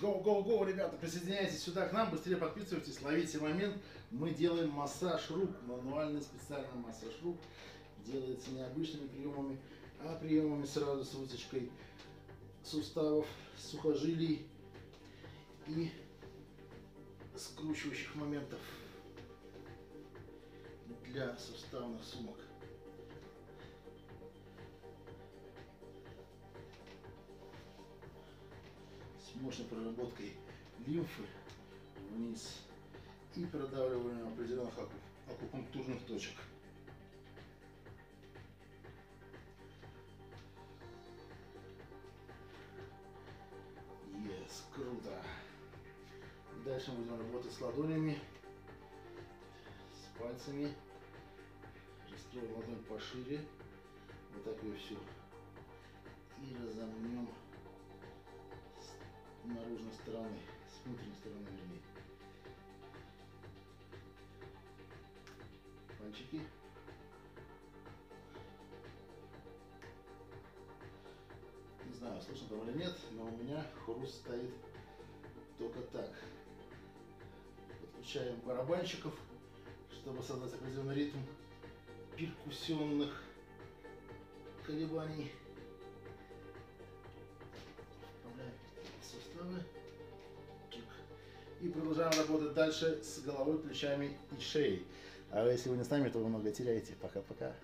Go, go, go, ребята, присоединяйтесь сюда к нам, быстрее подписывайтесь, ловите момент. Мы делаем массаж рук, мануальный специальный массаж рук. Делается не обычными приемами, а приемами сразу с вытяжкой суставов, сухожилий и скручивающих моментов для суставных сумок. С мощной проработкой лимфы вниз и продавливанием определенных аку- акупунктурных точек. Yes, круто. Дальше мы будем работать с ладонями, с пальцами. Расстроим ладонь пошире. Вот так ее всю. И разомнем наружной стороны, с внутренней стороны вернее. Пальчики. Не знаю, слышно там или нет, но у меня хруст стоит только так. Подключаем барабанщиков, чтобы создать определенный ритм перкуссионных колебаний. И продолжаем работать дальше с головой, плечами и шеей. А если вы не с нами, то вы много теряете. Пока-пока.